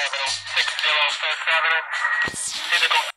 Capital, 6 zero, first Capital,